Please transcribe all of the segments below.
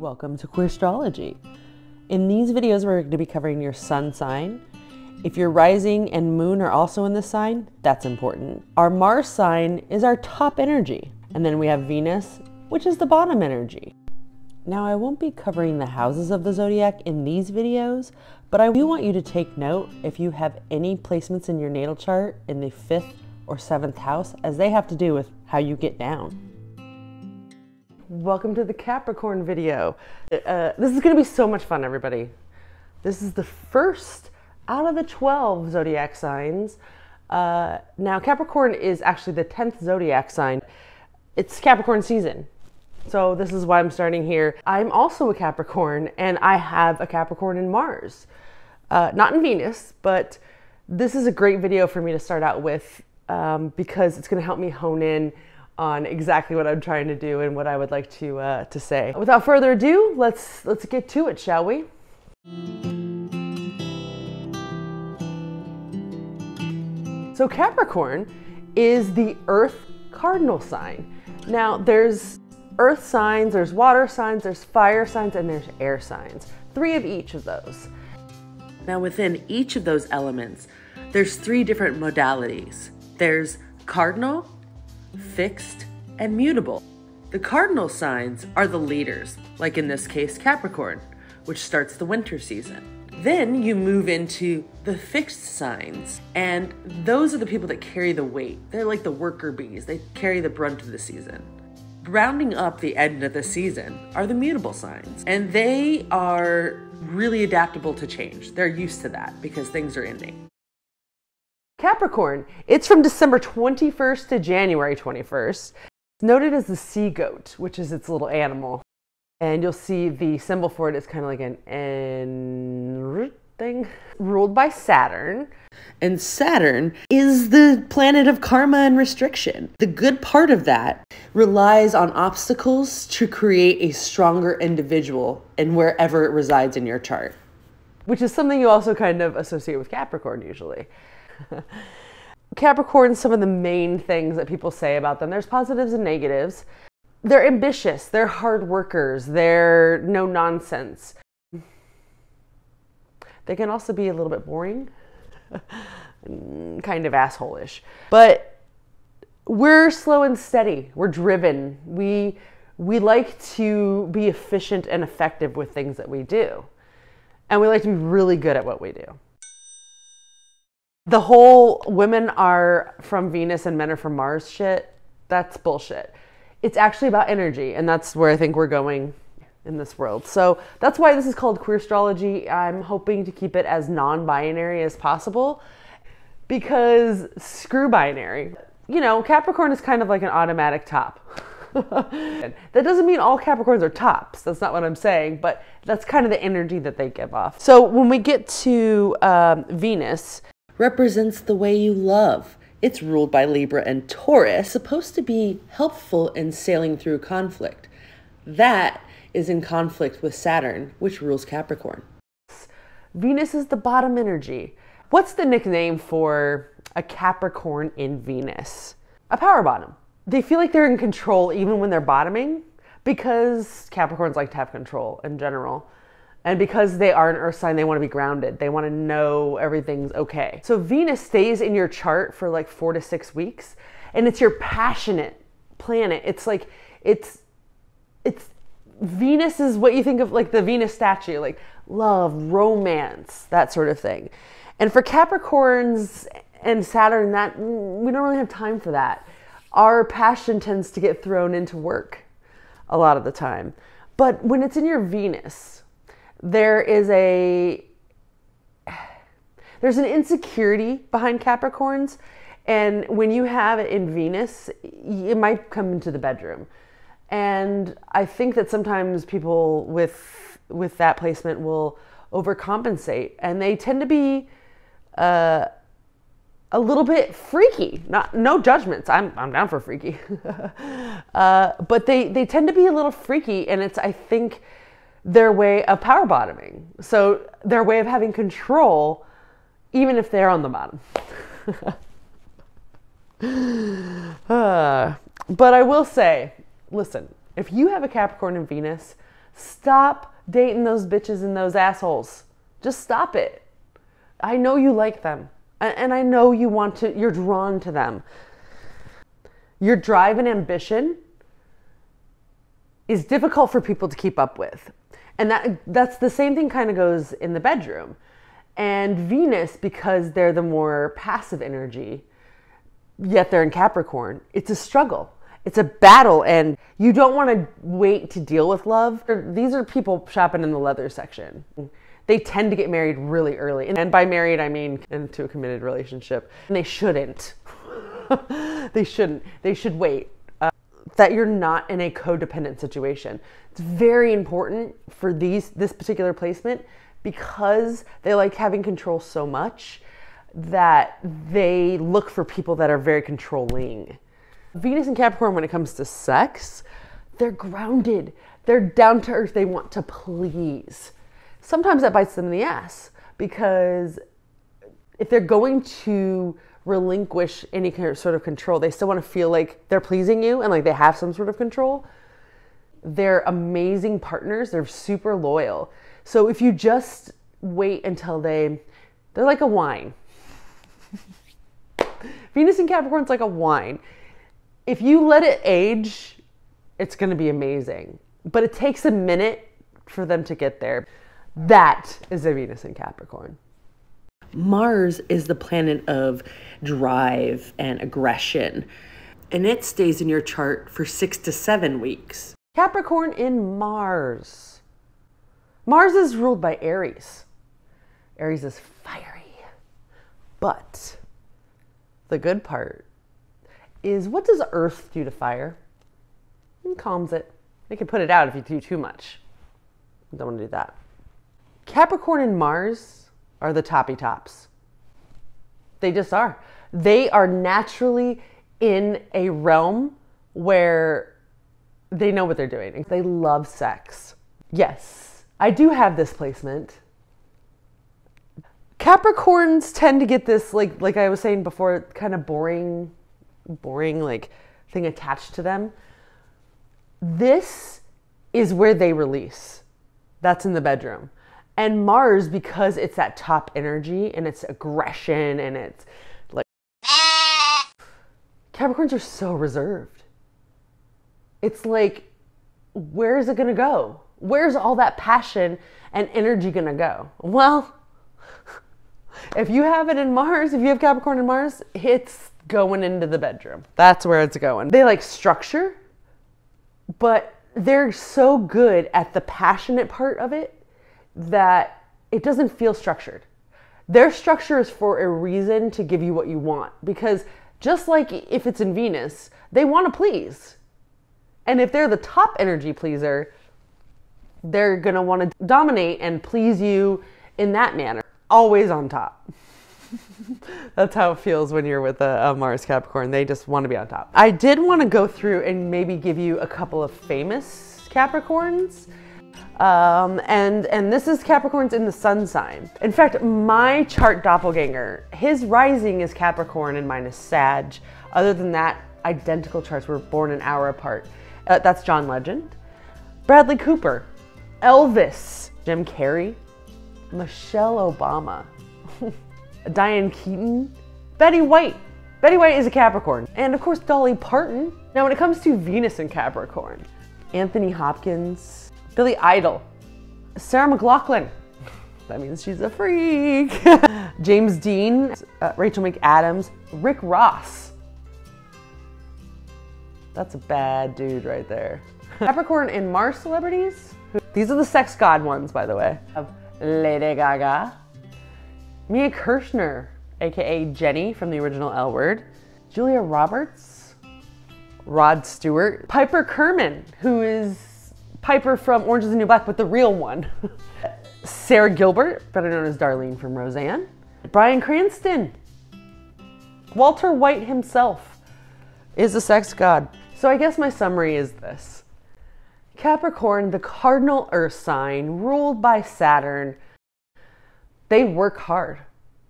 Welcome to Queerstrology. In these videos, we're going to be covering your sun sign. If your rising and moon are also in the sign, that's important. Our Mars sign is our top energy, and then we have Venus, which is the bottom energy. Now, I won't be covering the houses of the zodiac in these videos, but I do want you to take note if you have any placements in your natal chart in the fifth or seventh house, as they have to do with how you get down. Welcome to the Capricorn video. Uh, this is going to be so much fun, everybody. This is the first out of the 12 zodiac signs. Uh, now, Capricorn is actually the 10th zodiac sign. It's Capricorn season. So, this is why I'm starting here. I'm also a Capricorn, and I have a Capricorn in Mars. Uh, not in Venus, but this is a great video for me to start out with um, because it's going to help me hone in on exactly what I'm trying to do and what I would like to uh, to say. Without further ado, let's let's get to it, shall we? So Capricorn is the Earth cardinal sign. Now there's Earth signs, there's water signs, there's fire signs, and there's air signs. Three of each of those. Now within each of those elements, there's three different modalities. There's cardinal, fixed, and mutable. The cardinal signs are the leaders, like in this case Capricorn, which starts the winter season. Then you move into the fixed signs, and those are the people that carry the weight. They're like the worker bees, they carry the brunt of the season. Rounding up the end of the season are the mutable signs, and they are really adaptable to change. They're used to that because things are ending. Capricorn, it's from December 21st to January 21st. It's noted as the sea goat, which is its little animal. And you'll see the symbol for it is kind of like an N thing, ruled by Saturn. And Saturn is the planet of karma and restriction. The good part of that relies on obstacles to create a stronger individual and wherever it resides in your chart. Which is something you also kind of associate with Capricorn usually. Capricorn, some of the main things that people say about them, there's positives and negatives. They're ambitious, they're hard workers, they're no nonsense. They can also be a little bit boring, kind of assholeish. But we're slow and steady. We're driven. We we like to be efficient and effective with things that we do. And we like to be really good at what we do. The whole women are from Venus and men are from Mars shit, that's bullshit. It's actually about energy, and that's where I think we're going in this world. So that's why this is called queer astrology. I'm hoping to keep it as non binary as possible because screw binary. You know, Capricorn is kind of like an automatic top. that doesn't mean all Capricorns are tops. That's not what I'm saying, but that's kind of the energy that they give off. So when we get to um, Venus, represents the way you love. It's ruled by Libra and Taurus, supposed to be helpful in sailing through conflict. That is in conflict with Saturn, which rules Capricorn. Venus is the bottom energy. What's the nickname for a Capricorn in Venus? A power bottom. They feel like they're in control even when they're bottoming because Capricorns like to have control in general. And because they are an earth sign, they want to be grounded. They want to know everything's okay. So Venus stays in your chart for like four to six weeks, and it's your passionate planet. It's like, it's, it's, Venus is what you think of like the Venus statue, like love, romance, that sort of thing. And for Capricorns and Saturn, that we don't really have time for that. Our passion tends to get thrown into work a lot of the time. But when it's in your Venus, there is a there's an insecurity behind Capricorns and when you have it in Venus, it might come into the bedroom. And I think that sometimes people with with that placement will overcompensate, and they tend to be uh, a little bit freaky. Not no judgments. I'm I'm down for freaky, uh, but they they tend to be a little freaky, and it's I think their way of power bottoming. So their way of having control, even if they're on the bottom. uh, but I will say, listen, if you have a Capricorn and Venus, Stop dating those bitches and those assholes. Just stop it. I know you like them. And I know you want to, you're drawn to them. Your drive and ambition is difficult for people to keep up with. And that that's the same thing kind of goes in the bedroom. And Venus because they're the more passive energy, yet they're in Capricorn. It's a struggle. It's a battle and you don't want to wait to deal with love. These are people shopping in the leather section. They tend to get married really early. And by married I mean into a committed relationship. And they shouldn't. they shouldn't. They should wait uh, that you're not in a codependent situation. It's very important for these this particular placement because they like having control so much that they look for people that are very controlling. Venus and Capricorn when it comes to sex, they're grounded. They're down to earth. They want to please. Sometimes that bites them in the ass because if they're going to relinquish any sort of control. They still want to feel like they're pleasing you and like they have some sort of control. They're amazing partners. They're super loyal. So if you just wait until they, they're like a wine. Venus and Capricorn's like a wine. If you let it age, it's going to be amazing. But it takes a minute for them to get there. That is a Venus and Capricorn. Mars is the planet of drive and aggression, and it stays in your chart for six to seven weeks. Capricorn in Mars. Mars is ruled by Aries. Aries is fiery. But the good part is what does Earth do to fire? It calms it. It can put it out if you do too much. Don't want to do that. Capricorn and Mars are the toppy tops. They just are. They are naturally in a realm where they know what they're doing. They love sex. Yes, I do have this placement. Capricorns tend to get this like like I was saying before kind of boring boring like thing attached to them. This is where they release. That's in the bedroom. And Mars, because it's that top energy and it's aggression and it's like Capricorns are so reserved. It's like, where is it gonna go? Where's all that passion and energy gonna go? Well, if you have it in Mars, if you have Capricorn in Mars, it's going into the bedroom. That's where it's going. They like structure, but they're so good at the passionate part of it that it doesn't feel structured. Their structure is for a reason to give you what you want because just like if it's in Venus, they want to please. And if they're the top energy pleaser, they're going to want to dominate and please you in that manner, always on top. That's how it feels when you're with a, a, Mars Capricorn. They just want to be on top. I did want to go through and maybe give you a couple of famous Capricorns um, and, and this is Capricorn's in the sun sign. In fact, my chart doppelganger, his rising is Capricorn and mine is Sag. Other than that, identical charts were born an hour apart. Uh, that's John Legend. Bradley Cooper, Elvis, Jim Carrey, Michelle Obama, Diane Keaton, Betty White. Betty White is a Capricorn. And of course, Dolly Parton. Now, when it comes to Venus and Capricorn, Anthony Hopkins, Billy Idol, Sarah McLachlan. That means she's a freak. James Dean, uh, Rachel McAdams, Rick Ross. That's a bad dude right there. Capricorn and Mars celebrities. These are the sex god ones, by the way. Of Lady Gaga, Mia Kirshner, aka Jenny from the original L Word, Julia Roberts, Rod Stewart, Piper Kerman, who is Piper from Orange is the New Black, but the real one. Sara Gilbert, better known as Darlene from Roseanne. Bryan Cranston. Walter White himself is a sex god. So I guess my summary is this. Capricorn, the cardinal earth sign, ruled by Saturn, they work hard.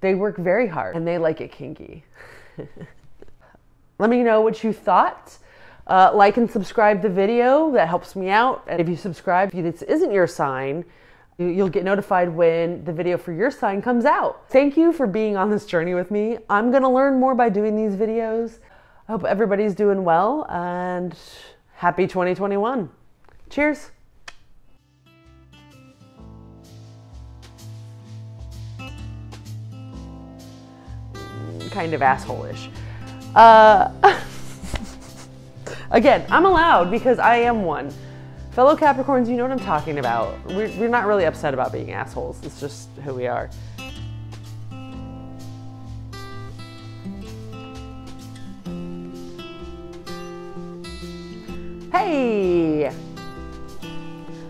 They work very hard and they like it kinky. Let me know what you thought Uh, like and subscribe the video. That helps me out. And if you subscribe, if this isn't your sign, you'll get notified when the video for your sign comes out. Thank you for being on this journey with me. I'm going to learn more by doing these videos. I hope everybody's doing well and happy 2021. Cheers. Kind of asshole-ish. Uh, again, I'm allowed because I am one. Fellow Capricorns, you know what I'm talking about. We're, we're not really upset about being assholes. It's just who we are. Hey!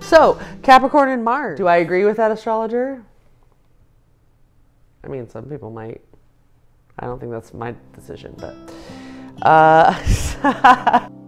So, Capricorn and Mars. Do I agree with that astrologer? I mean, some people might. I don't think that's my decision, but. Uh,